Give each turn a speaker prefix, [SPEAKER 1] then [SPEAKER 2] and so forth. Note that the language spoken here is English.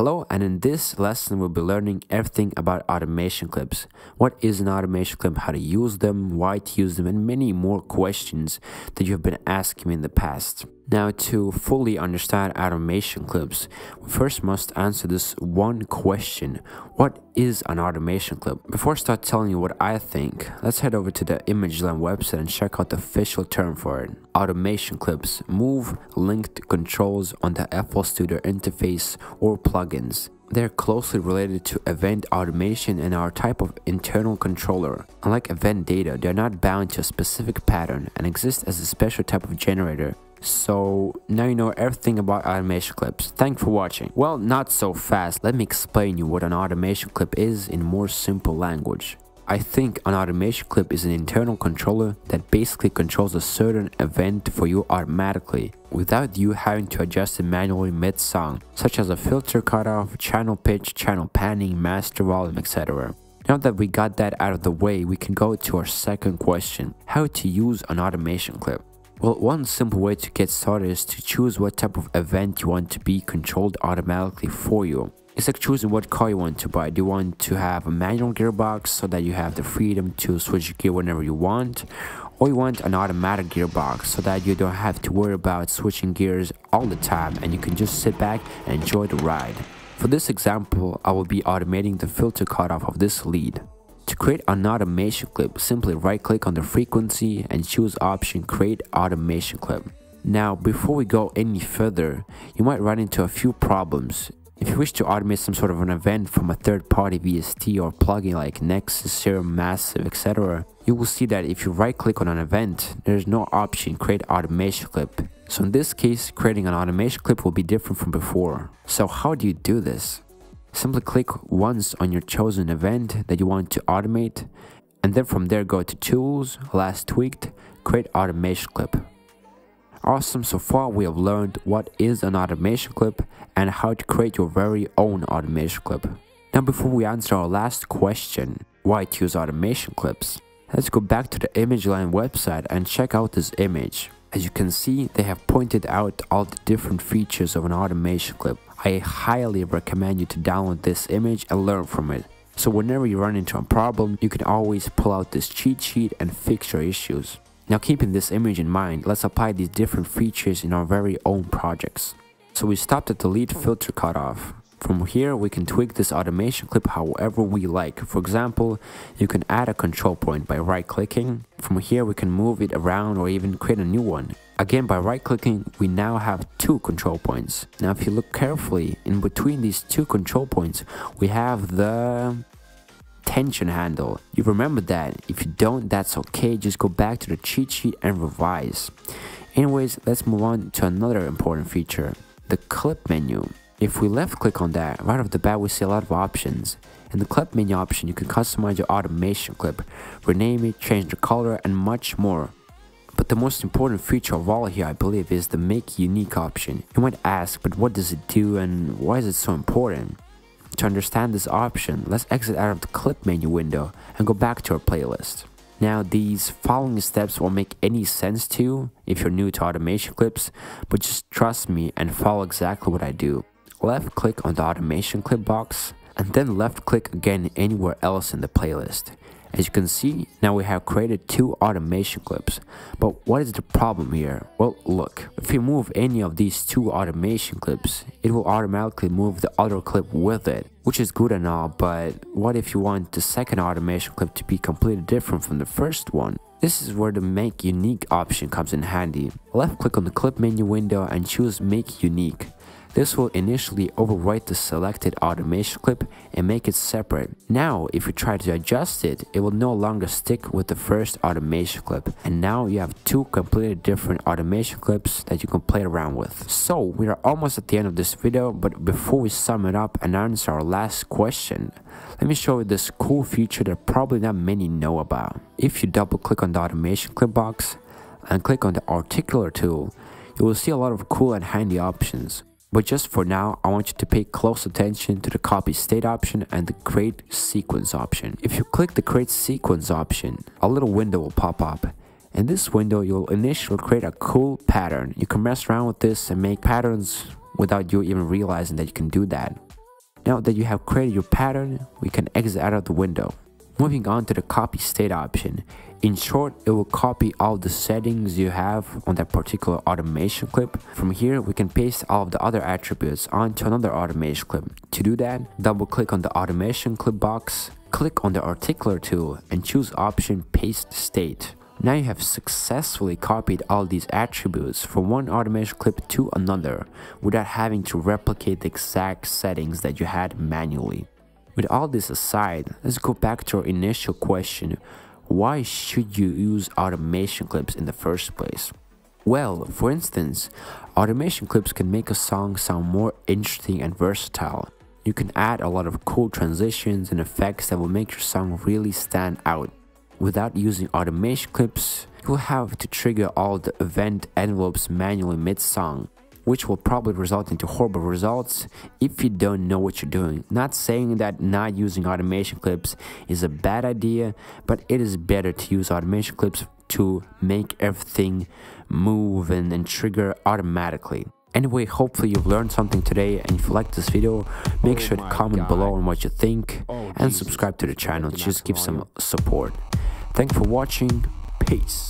[SPEAKER 1] Hello, and in this lesson, we'll be learning everything about automation clips. What is an automation clip, how to use them, why to use them, and many more questions that you have been asking me in the past. Now, to fully understand automation clips, we first must answer this one question What is an automation clip? Before I start telling you what I think, let's head over to the Image-Line website and check out the official term for it. Automation clips move linked controls on the FL Studio interface or plugins. They're closely related to event automation and are a type of internal controller. Unlike event data, they are not bound to a specific pattern and exist as a special type of generator so now you know everything about automation clips. Thanks for watching. Well, not so fast. Let me explain you what an automation clip is in more simple language. I think an automation clip is an internal controller that basically controls a certain event for you automatically without you having to adjust it manually mid-song, such as a filter cutoff, channel pitch, channel panning, master volume, etc. Now that we got that out of the way, we can go to our second question, how to use an automation clip. Well, one simple way to get started is to choose what type of event you want to be controlled automatically for you. It's like choosing what car you want to buy. Do you want to have a manual gearbox so that you have the freedom to switch gear whenever you want? Or you want an automatic gearbox so that you don't have to worry about switching gears all the time and you can just sit back and enjoy the ride. For this example, I will be automating the filter cutoff of this lead. To create an automation clip, simply right click on the frequency and choose option create automation clip. Now before we go any further, you might run into a few problems. If you wish to automate some sort of an event from a third-party VST or plugin like Nexus, Serum, Massive, etc., you will see that if you right-click on an event, there is no option create automation clip. So in this case, creating an automation clip will be different from before. So how do you do this? Simply click once on your chosen event that you want to automate and then from there go to tools, last tweaked, create automation clip. Awesome, so far we have learned what is an automation clip and how to create your very own automation clip. Now before we answer our last question, why to use automation clips, let's go back to the Image-Line website and check out this image. As you can see, they have pointed out all the different features of an automation clip. I highly recommend you to download this image and learn from it. So whenever you run into a problem, you can always pull out this cheat sheet and fix your issues. Now keeping this image in mind, let's apply these different features in our very own projects. So we stopped at the lead filter cutoff. From here, we can tweak this automation clip however we like. For example, you can add a control point by right clicking. From here, we can move it around or even create a new one. Again, by right clicking, we now have two control points. Now, if you look carefully, in between these two control points, we have the tension handle. You remember that. If you don't, that's okay. Just go back to the cheat sheet and revise. Anyways, let's move on to another important feature, the clip menu. If we left click on that, right off the bat we see a lot of options. In the clip menu option, you can customize your automation clip, rename it, change the color, and much more. But the most important feature of all here, I believe, is the make unique option. You might ask, but what does it do and why is it so important? To understand this option, let's exit out of the clip menu window and go back to our playlist. Now these following steps won't make any sense to you if you're new to automation clips, but just trust me and follow exactly what I do left click on the automation clip box, and then left click again anywhere else in the playlist. As you can see, now we have created two automation clips. But what is the problem here? Well, look, if you move any of these two automation clips, it will automatically move the other clip with it, which is good and all, but what if you want the second automation clip to be completely different from the first one? This is where the make unique option comes in handy. Left click on the clip menu window and choose make unique. This will initially overwrite the selected automation clip and make it separate. Now, if you try to adjust it, it will no longer stick with the first automation clip. And now you have two completely different automation clips that you can play around with. So, we are almost at the end of this video, but before we sum it up and answer our last question, let me show you this cool feature that probably not many know about. If you double click on the automation clip box and click on the articulator tool, you will see a lot of cool and handy options. But just for now, I want you to pay close attention to the copy state option and the create sequence option. If you click the create sequence option, a little window will pop up. In this window, you'll initially create a cool pattern. You can mess around with this and make patterns without you even realizing that you can do that. Now that you have created your pattern, we can exit out of the window. Moving on to the copy state option. In short, it will copy all the settings you have on that particular automation clip. From here, we can paste all of the other attributes onto another automation clip. To do that, double click on the automation clip box, click on the articulator tool and choose option paste state. Now you have successfully copied all these attributes from one automation clip to another without having to replicate the exact settings that you had manually. With all this aside, let's go back to our initial question why should you use automation clips in the first place? Well, for instance, automation clips can make a song sound more interesting and versatile. You can add a lot of cool transitions and effects that will make your song really stand out. Without using automation clips, you'll have to trigger all the event envelopes manually mid-song, which will probably result into horrible results if you don't know what you're doing. Not saying that not using automation clips is a bad idea, but it is better to use automation clips to make everything move and, and trigger automatically. Anyway, hopefully you've learned something today and if you like this video, make oh sure to comment God. below on what you think oh, and Jesus. subscribe to the channel to just give some support. Thanks for watching, peace.